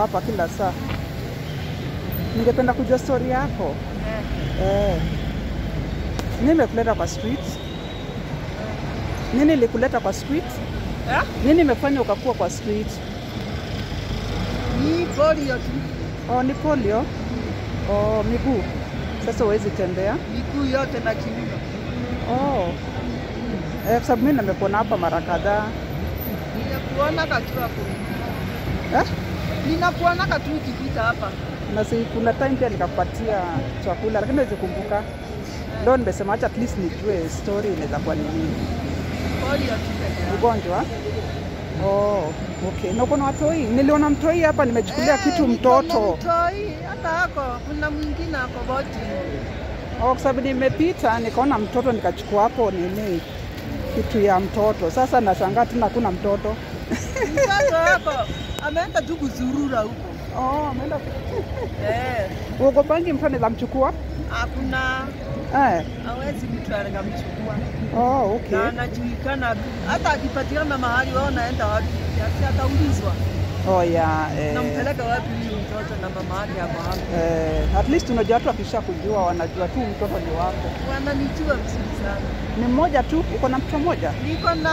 hapa kila saa. Ningependa kujua story yako. Eh. Nini imekuleta kwa street? Nini ilikuleta kwa street? Eh? Nini imefanya ukakuwa kwa street? Ni polio tu, Oh, ni polio. Oh, miguu. Sasa huwezi tembea. miguu yote na kiuno. Oh. Eh, sababu mimi nimekuona hapa mara kadhaa. Nimekuona katika kwa. Eh? Ninakuona katu ikipita hapa. Na si kuna time pia nikakupatia chakula lakini naweza kumbuka. Ndio nimesema acha at least nijue story inaweza kuwa ni nini. Tu. Ugonjwa? Oh, okay. Na uko na watoi? Niliona mtoi hapa nimechukulia hey, kitu niko mtoto. Mtoi hata hako, kuna mwingine ako boti. Oh, kwa sababu nimepita nikaona mtoto nikachukua hapo nini kitu ya mtoto. Sasa nashangaa tena kuna mtoto. Hako ameenda tu kuzurura huko. Oh, ameenda. Eh, Uogopangi mtu anaweza mchukua? hakuna Eh. hawezi mtu akamchukua Oh, okay. na anajulikana, hata akipatikana mahali wao naenda wapi, asi ataulizwa Oh, yeah. Eh. nampeleka wapi huyu mtoto na mama yake hapo hapo. Eh, at least unajua watu wakisha kujua wanajua tu mtoto ni wako. Wananijua vizuri sana. Ni mmoja tu, uko na mtoto mmoja? Niko na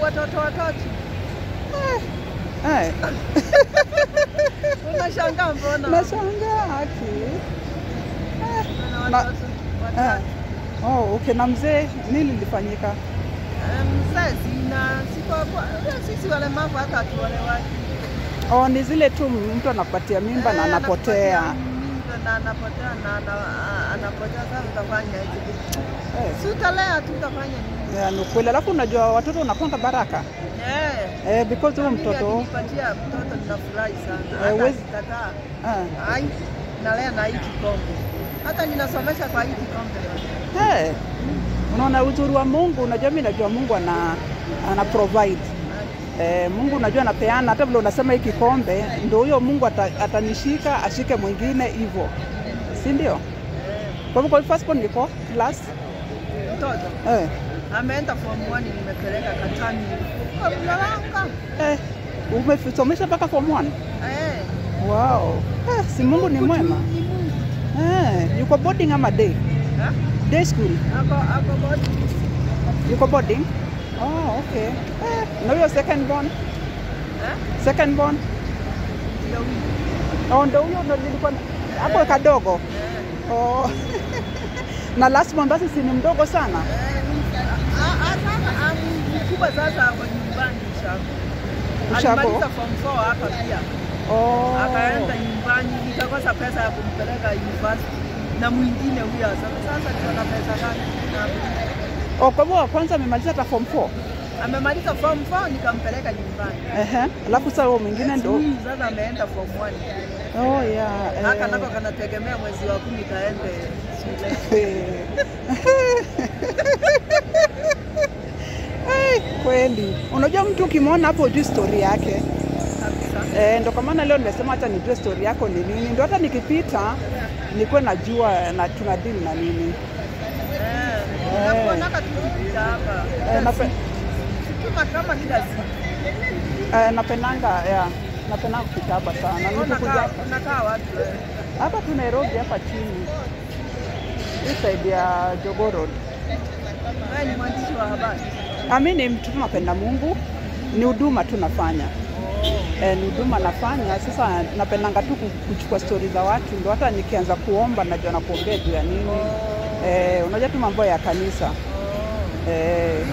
watoto watatu. Eh. Unashangaa mbona? Nashangaa haki. Eh. na Oh, okay. Na mzee nini lilifanyika? Na siko sisi walemavu hata. Oh, ni zile tu mtu anapatia mimba na anapotea. anakupatia mimba na anapotea na ana- anapotea. Sasa utafanya aje? Eh, Si utalea tu utafanya nini? yeah, ni kweli. Alafu unajua watoto unakonda baraka Eh. eh, because huyo mtoto nipatia mtoto ninafurahi sana. Eh, Hata huwezi- akikataa, eh, ai nalea na hii kikombe. Hata ninasomesha kwa hii kikombe. eh, unaona uzuri wa Mungu. Unajua mimi najua Mungu ana, ana provide eh, Mungu najua anapeana. Hata vile unasema hii kikombe, ndio huyo Mungu ata, atanishika ashike mwingine hivyo, si ndio? Kwa hivyo first born niko class Mtoto eh, ameenda form 1 nimepeleka Katani. Eh, umesomesha mpaka form 1? Eh. Wow. Eh, si Mungu ni mwema. Eh, yuko boarding ama day? Ha? Day school. Ako ako boarding. Yuko boarding? Oh, okay. Eh, now you're second born? Eh? Second born? Ndio. Oh, ndio huyo ndo nilikuwa hapo kadogo. Eh. Oh. na last one, basi si ni mdogo sana. Eh, ah, ah, sasa ah, mkubwa sasa ako nyumbani Ushago. Ushago? Alimaliza form 4 hapa pia. Oh. Akaenda nyumbani nikakosa pesa ya kumpeleka university na mwingine huyo sasa. Sasa niko na pesa gani? Oh, kwa hivyo wa kwanza amemaliza hata form 4. Amemaliza form 4 nikampeleka nyumbani. Ehe. Alafu sasa huyo mwingine ndo. Huyu sasa ameenda form 1. Oh, yeah. Haka eh. nako kanategemea mwezi wa kumi kaende shule. hey, kweli unajua mtu ukimwona hapo juu story yake eh, ndo kwa maana leo nimesema hata nijue story yako ni nini, ndo hata nikipita nikuwe najua na tuna deal na nini. Eh. Eh, napendanga yeah, napendanga kupita hapa sana. Hapa tu Nairobi hapa chini. Hii side ya Jogoo Road. Wewe ni mwandishi wa habari. Ami ni mtu tu napenda Mungu, ni huduma tu nafanya. Eh, ni huduma nafanya. Sasa napendanga tu ku- kuchukua stori za watu, ndo hata nikianza kuomba najua na kuongea juu ya nini eh, unajua tu mambo ya kanisa Oh. eh,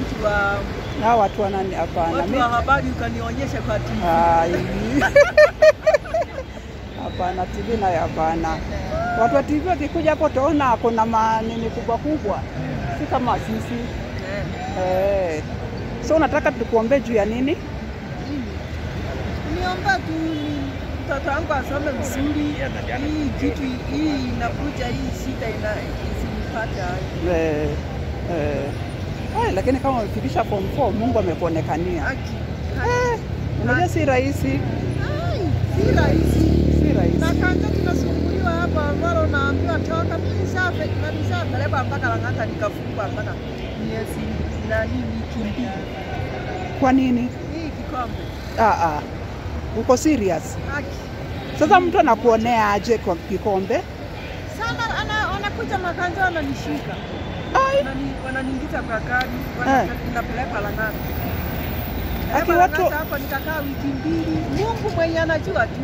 mtu wa na watu wanani? Hapana, watu wa habari ukanionyesha kwa TV. Hapana, TV nayo hapana. Watu wa TV wakikuja hapo utaona kuna manini kubwa kubwa, si kama sisi Eh. eh. So unataka tukuombee juu ya nini? Niomba tu ni mtoto wangu asome mzuri, Hii kitu hii inakuja hii shida ina isimpate hayo. Eh, eh. Lakini kama umefikisha form 4 Mungu amekuonekania. Eh, unajua si rahisi, si rahisi. si rahisi. Na kanja tunasumbuliwa hapa ambalo naambiwa toka mimi nishafe na leba mpaka Lang'ata nikafungwa mpaka miezi nani wiki mbili. Kwa nini? Hii kikombe Ah, ah. Uko serious? Sasa mtu anakuonea aje kwa kikombe? Sana ana, anakuja makanja wananishika. Ai, Wanani- Wananiingiza kwa gari, wanapeleka wana- ninapelekwa Lang'ata. Aki watu- hapa nikakaa wiki mbili. Mungu mwenye anajua tu.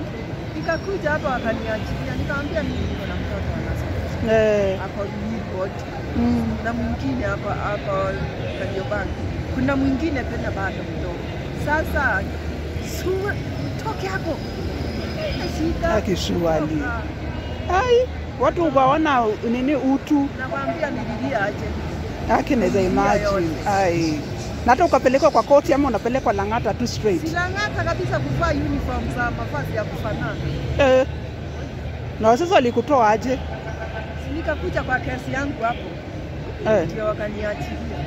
Nikakuja hapa wakaniachilia, nikamwambia mimi niko na mtoto anasoma eh, hapo Newport mm, na mwingine hapa hapa Kariobangi. Kuna mwingine tena bado mdogo. Sasa sura toke hapo. Akishuali. Ai, watu ukaona nini utu Nakwambia nililia aje. Aki naweza imagine. Ai. Na hata ukapelekwa kwa koti ama unapelekwa Lang'ata tu straight. Silang'ata kabisa kuvaa uniform za mavazi ya kufanana. Eh. Na sasa walikutoa aje? Si Nikakuja kwa kesi yangu hapo Eh. ndio wakaniachilia.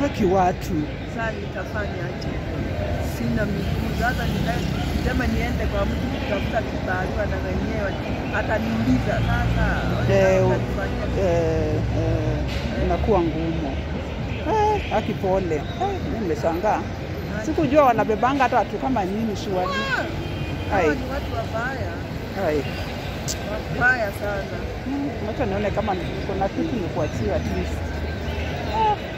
Haki watu. Sasa nitafanya aje? Sina miguu sasa, nikasema niende kwa mtu kutafuta kibarua na wenyewe ataniuliza sasa, Eh, Eh, eh, inakuwa ngumu. Eh, haki pole. Eh, nimeshangaa. Sikujua wanabebanga hata watu kama nyinyi shuali. Ah, Ai. ni watu wabaya, Ai. wabaya sana. Hmm, nione kama kuna kitu nikuachia at least. Ah.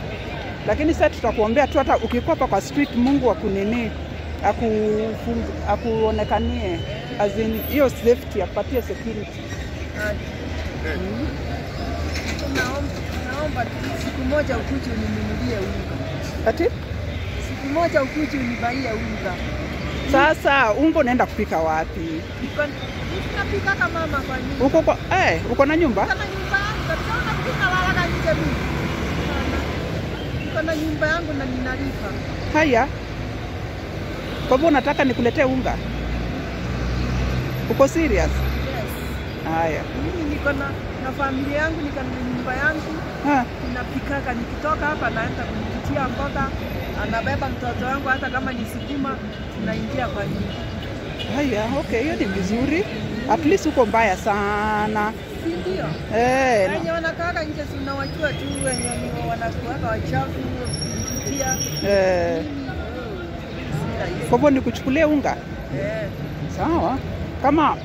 Lakini sasa tutakuombea tu hata ukikopa kwa street Mungu akunini akuonekanie azini hiyo safety apatie security. Naomba, siku moja ukuje uninunulie unga, Ati siku moja ukuje unibaie unga. sasa unga unaenda kupika wapi? Niko- Napika kama mama kwa nyumba. Uko kwa eh, uko na nyumba? Kama nyumba kabisa, unapika lala nje mimi. Na nyumba yangu na ninalipa. Haya. Kwa hivyo unataka nikuletee unga? Uko serious? Yes. Haya. Mimi niko na na familia yangu, niko na nyumba yangu, Ha. ninapikaka. Nikitoka hapa naenda kunipitia mboga, anabeba mtoto wangu, hata kama ni sukuma, tunaingia kwa nyumba. Haya, okay, hiyo ni vizuri. At least uko mbaya sana. Si ndio? Eh, Wenye wanakaaga nje si unawajua tu, wenye ni wanakuaga wachafu eh, kwa hivyo nikuchukulie unga? Eh. Sawa. Kama